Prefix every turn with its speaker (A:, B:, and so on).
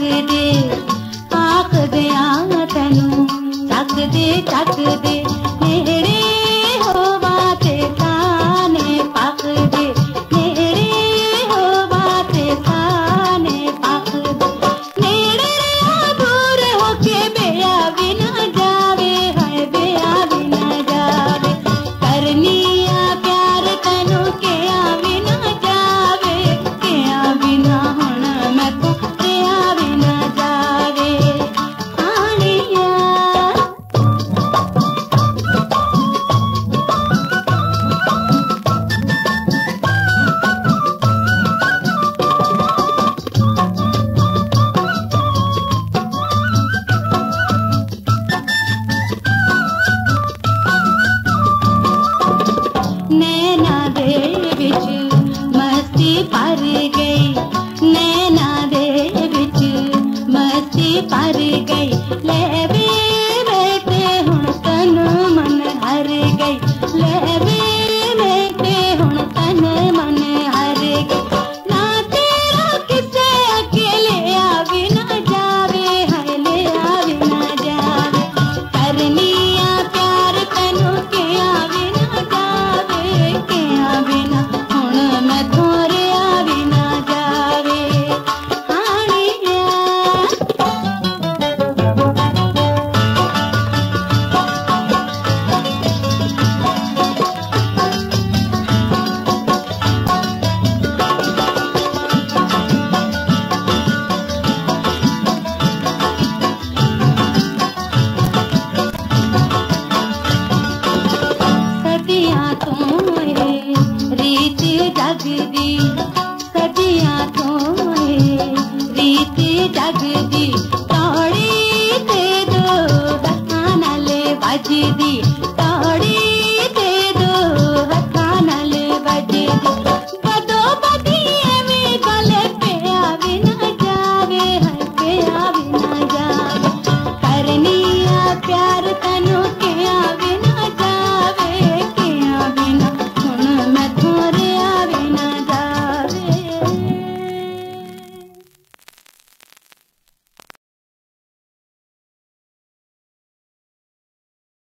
A: ਦੇ ਆਖ ਗਿਆ ਤੈਨੂੰ ਤੱਕ ਦੇ ਤੱਕ पार सजदी सदिया तो